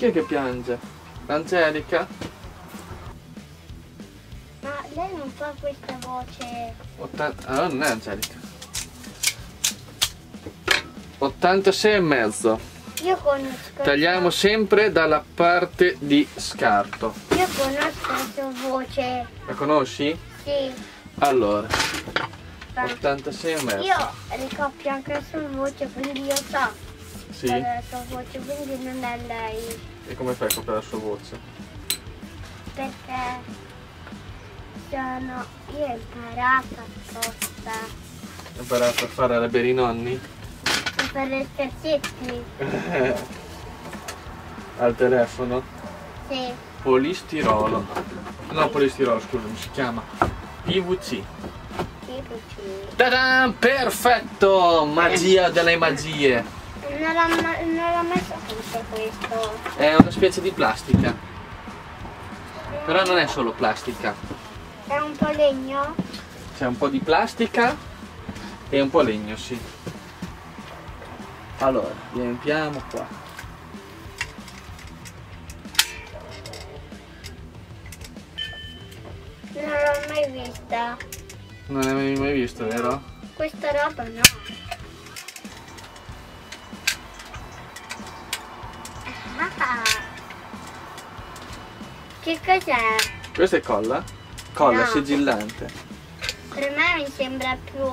Chi è che piange? Angelica? Ma lei non fa questa voce. 80... Ah, non è Angelica. 86 e mezzo. Io conosco. Tagliamo sempre dalla parte di scarto. Io conosco la sua voce. La conosci? Sì. Allora, fa- 86 e mezzo. Io ricopio anche la sua voce, quindi io so Sì. la sua voce, quindi non è lei. E come fai a coprire la sua voce? Perché sono. Io ho imparato apposta. Hai imparato a fare la per i nonni? Per fare i scherzetti. Al telefono? Sì. Polistirolo. No, polistirolo, scusami, si chiama PVC. Tipo sì. Ta-da! Perfetto! Magia delle magie. Non l'ho, mai saputo questo. È una specie di plastica. Però non è solo plastica. È un po' legno? C'è un po' di plastica e un po' legno, sì. Allora, riempiamo qua. Non l'ho mai vista. Non l'avevi mai visto, vero? Questa roba no. Che cos'è? Questa è colla? Colla No. sigillante. Per me mi sembra più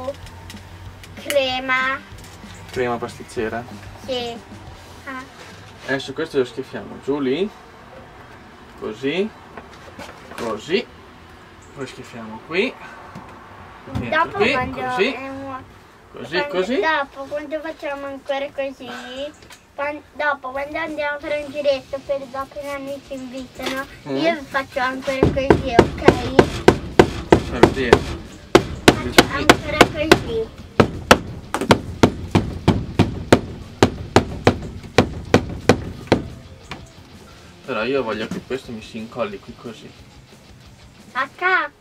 crema. Crema pasticcera. Sì. Ah. Adesso questo lo schiaffiamo giù lì. Così. Così. Poi schiaffiamo qui. Dopo qui, quando così. Così, quando- così. Dopo quando facciamo ancora così. Quan- dopo quando andiamo a fare un giretto per dopo i nonni ci invitano, Mm. io faccio ancora così, ok? Fai vedere. Faccio ancora così. Però io voglio che questo mi si incolli qui così.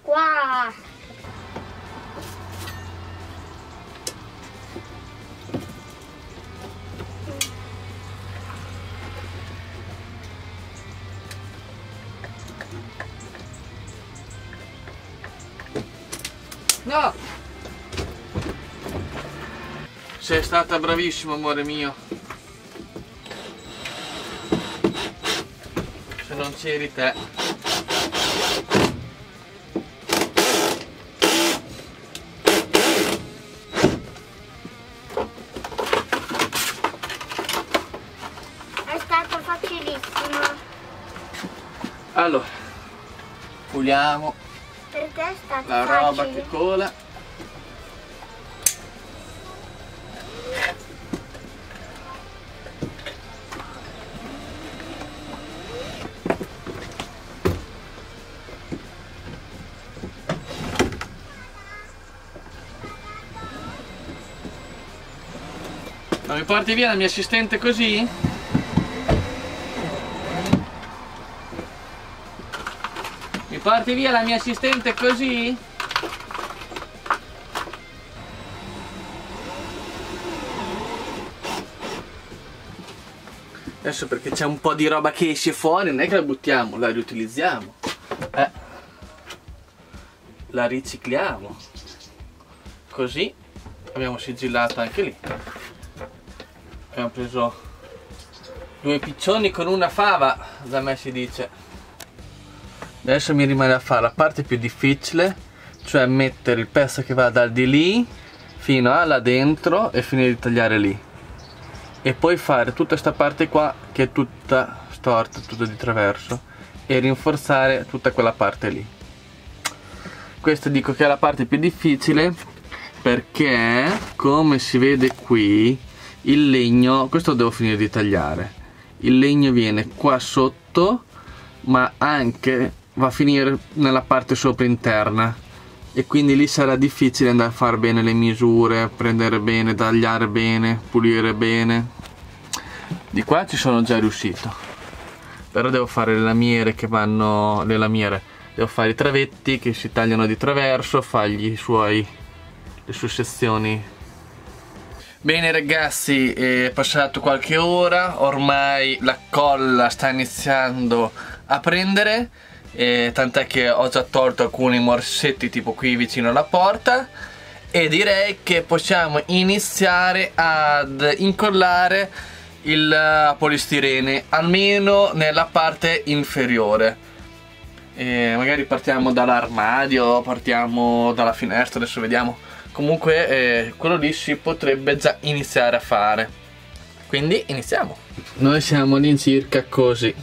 Qua. No! Sei stata bravissimo, amore mio. Se non c'eri te. È stato facilissimo. Allora, puliamo Per te è stato la roba facile. che cola. Ma mi porti via la mia assistente così? Porti via la mia assistente così? Adesso perché c'è un po' di roba che esce fuori, non è che la buttiamo, la riutilizziamo. Eh. La ricicliamo. Così abbiamo sigillato anche lì. Abbiamo preso due piccioni con una fava, da me si dice. Adesso mi rimane a fare la parte più difficile, cioè mettere il pezzo che va da di lì fino a là dentro e finire di tagliare lì. E poi fare tutta questa parte qua che è tutta storta, tutta di traverso e rinforzare tutta quella parte lì. Questa dico che è la parte più difficile perché come si vede qui il legno, questo devo finire di tagliare. Il legno viene qua sotto ma anche va a finire nella parte sopra interna. E quindi lì sarà difficile andare a fare bene le misure, prendere bene, tagliare bene, pulire bene. Di qua ci sono già riuscito. Però devo fare le lamiere che vanno le lamiere, devo fare i travetti che si tagliano di traverso, fargli i suoi le sue sezioni. Bene ragazzi, è passato qualche ora, ormai la colla sta iniziando a prendere, eh, tant'è che ho già tolto alcuni morsetti tipo qui vicino alla porta. E direi che possiamo iniziare ad incollare il polistirene, almeno nella parte inferiore. E magari partiamo dall'armadio, partiamo dalla finestra, adesso vediamo. Comunque eh, quello lì si potrebbe già iniziare a fare. Quindi iniziamo. Noi siamo all'incirca così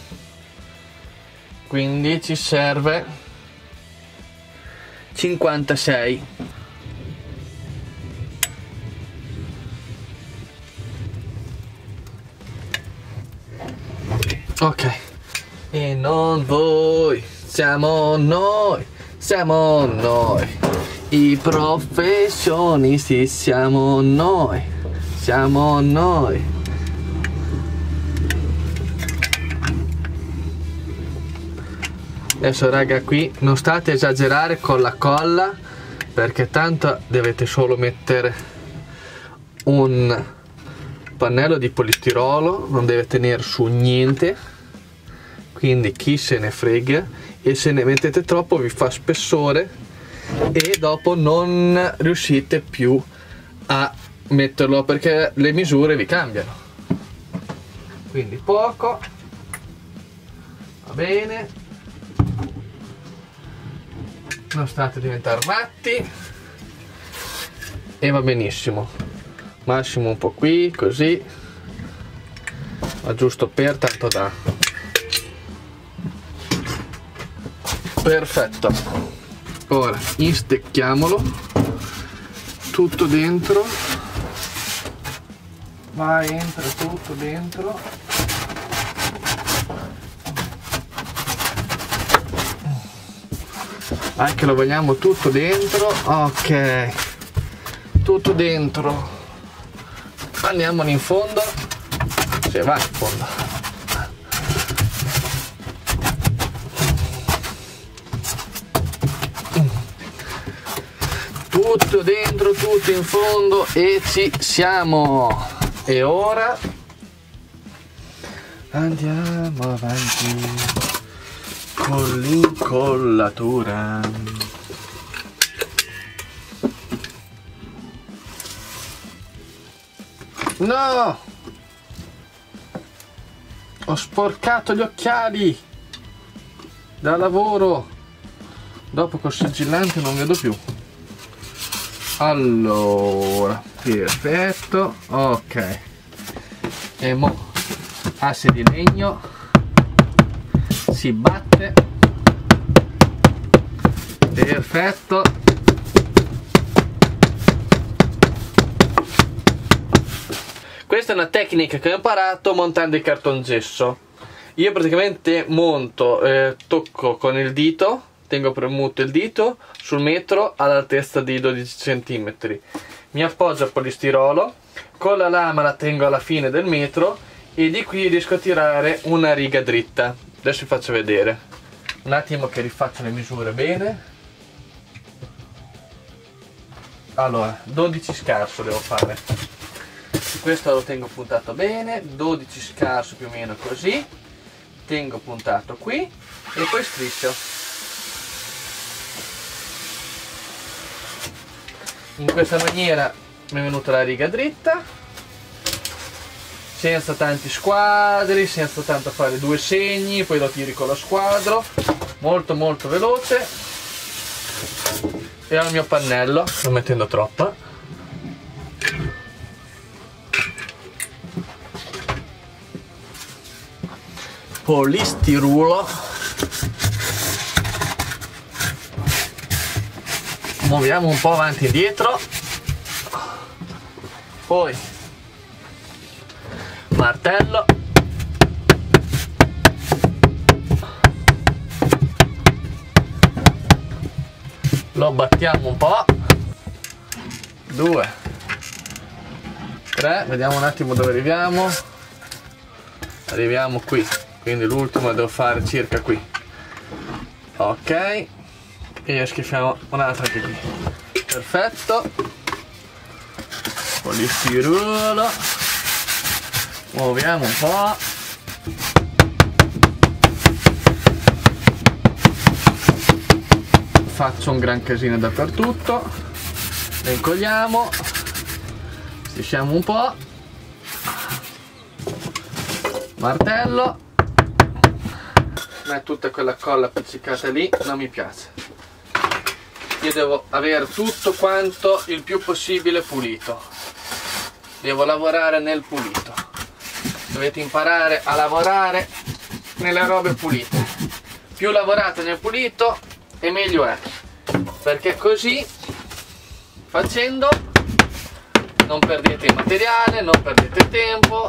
quindi ci serve 56 ok. E non voi siamo noi siamo noi. I professionisti siamo noi, siamo noi. Adesso raga qui non state a esagerare con la colla perché tanto dovete solo mettere un pannello di polistirolo, non deve tenere su niente, quindi chi se ne frega e se ne mettete troppo vi fa spessore e dopo non riuscite più a metterlo perché le misure vi cambiano. Quindi poco. Va bene non state a diventare matti. E va benissimo. Massimo un po' qui così. Ma giusto per tanto da. Perfetto. Ora instecchiamolo tutto dentro. Vai entra tutto dentro anche lo vogliamo tutto dentro? Ok. Tutto dentro. Andiamone in fondo. Se va in fondo. Tutto dentro, tutto in fondo e ci siamo. E ora andiamo avanti con l'incollatura. No! Ho sporcato gli occhiali da lavoro. Dopo col sigillante non vedo più allora perfetto ok e mo asse di legno si batte perfetto questa è una tecnica che ho imparato montando il cartongesso io praticamente monto eh, tocco con il dito tengo premuto il dito sul metro all'altezza di 12 cm. Mi appoggio al polistirolo, con la lama la tengo alla fine del metro e di qui riesco a tirare una riga dritta. Adesso vi faccio vedere. Un attimo che rifaccio le misure bene. Allora, 12 scarso devo fare. Questo lo tengo puntato bene, 12 scarso più o meno così. Tengo puntato qui e poi striscio. in questa maniera mi è venuta la riga dritta senza tanti squadri senza tanto fare due segni poi lo tiri con lo squadro. Molto molto veloce. E ho il mio pannello non mettendo troppa. Polistirulo muoviamo un po' avanti e indietro. Poi martello. Lo battiamo un po' due. Tre. Vediamo un attimo dove arriviamo. Arriviamo qui. Quindi l'ultimo devo fare circa qui. Ok. E schifiamo un'altra anche qui. Perfetto. Polistirolo muoviamo un po' faccio un gran casino dappertutto. Le incolliamo strisciamo un po' martello. Ma tutta quella colla appiccicata lì non mi piace. Io devo avere tutto quanto il più possibile pulito. Devo lavorare nel pulito dovete imparare a lavorare nelle robe pulite. Più lavorate nel pulito e meglio è. Perché così facendo non perdete materiale non perdete tempo.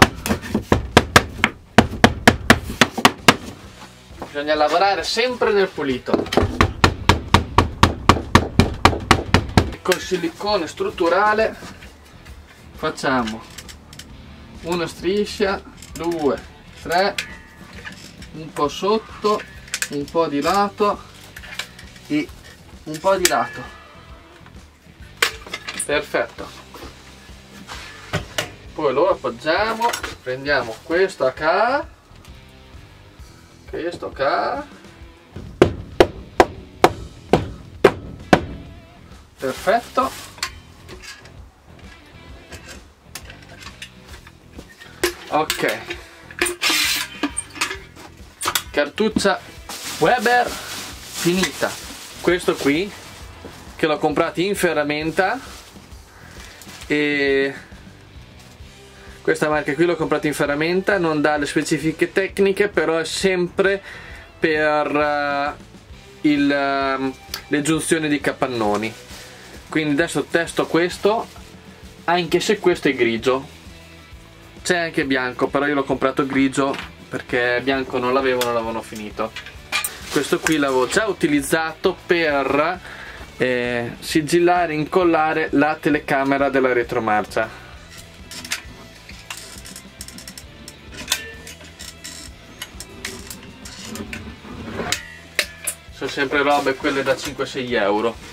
Bisogna lavorare sempre nel pulito. Col silicone strutturale facciamo una striscia due tre un po' sotto un po' di lato e un po' di lato. Perfetto. Poi lo appoggiamo prendiamo questo a questo a perfetto ok. Cartuccia Weber finita. Questo qui che l'ho comprato in ferramenta e questa marca qui l'ho comprato in ferramenta non dà le specifiche tecniche però è sempre per uh, il, uh, le giunzioni di capannoni. Quindi adesso testo questo anche se questo è grigio c'è anche bianco però io l'ho comprato grigio perché bianco non l'avevo non l'avevano finito. Questo qui l'avevo già utilizzato per eh, sigillare incollare la telecamera della retromarcia. Sono sempre robe quelle da 5-6 euro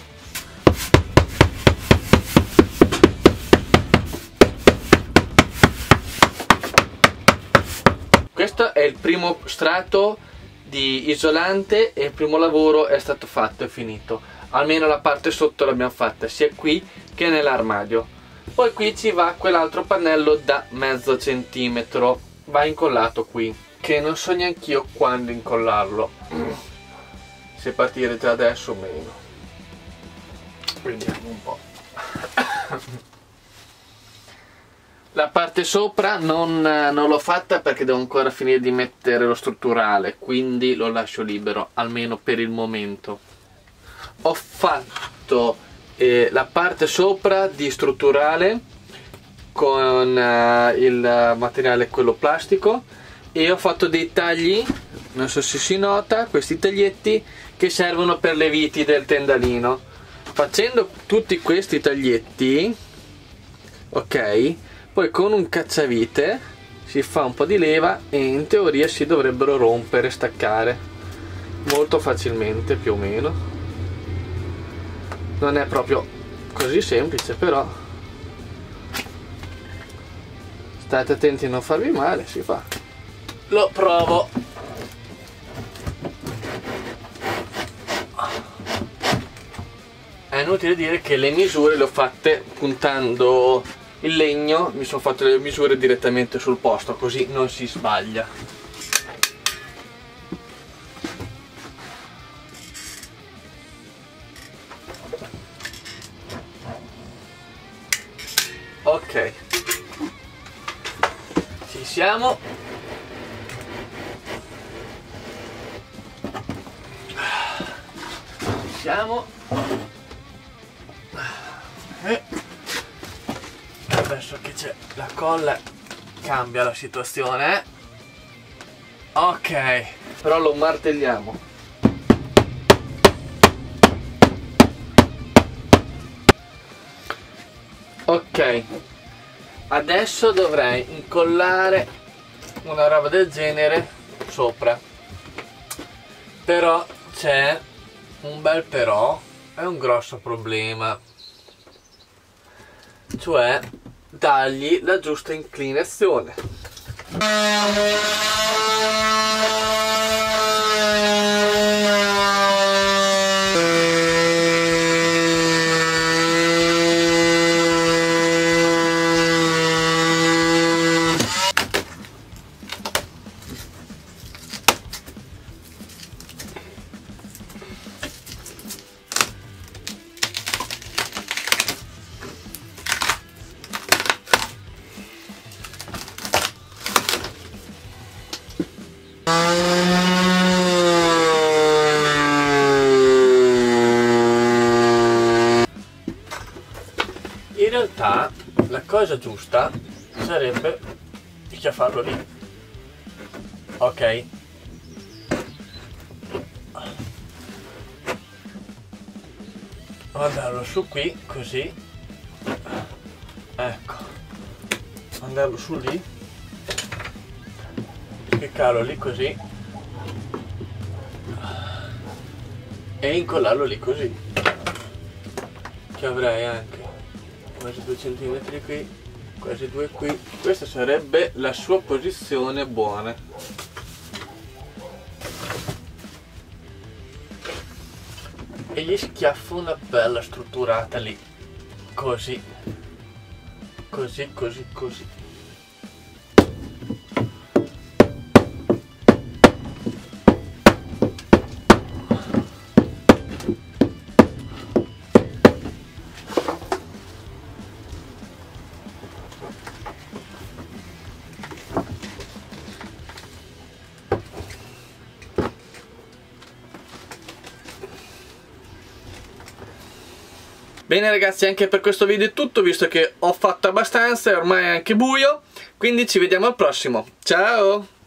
questo è il primo strato di isolante e il primo lavoro è stato fatto e finito. Almeno la parte sotto l'abbiamo fatta sia qui che nell'armadio. Poi qui ci va quell'altro pannello da mezzo centimetro. Va incollato qui che non so neanche io quando incollarlo. Se partire già adesso o meno. Vediamo un po' La parte sopra non, non l'ho fatta perché devo ancora finire di mettere lo strutturale, quindi lo lascio libero, almeno per il momento. Ho fatto eh, la parte sopra di strutturale con eh, il materiale quello plastico e ho fatto dei tagli, non so se si nota, questi taglietti che servono per le viti del tendalino. Facendo tutti questi taglietti, ok, poi con un cacciavite si fa un po' di leva e in teoria si dovrebbero rompere, staccare. Molto facilmente più o meno. Non è proprio così semplice però. State attenti a non farvi male si fa. Lo provo. È inutile dire che le misure le ho fatte puntando il legno mi sono fatto le misure direttamente sul posto così non si sbaglia. Ok. Ci siamo. Ci siamo. Eh adesso che c'è la colla cambia la situazione. Ok. Però lo martelliamo. Ok. Adesso dovrei incollare una roba del genere sopra. Però c'è un bel però è un grosso problema. Cioè dargli la giusta inclinazione. Cosa giusta sarebbe schiaffarlo lì. Ok? Mandarlo su qui, così. Ecco. Mandarlo su lì. Spiccarlo lì così. E incollarlo lì così. Che avrei anche quasi 2 cm qui, quasi 2 qui. Questa sarebbe la sua posizione buona. E gli schiaffo una bella strutturata lì. Così. Così, così, così. Bene ragazzi anche per questo video è tutto visto che ho fatto abbastanza e ormai è anche buio. Quindi ci vediamo al prossimo. Ciao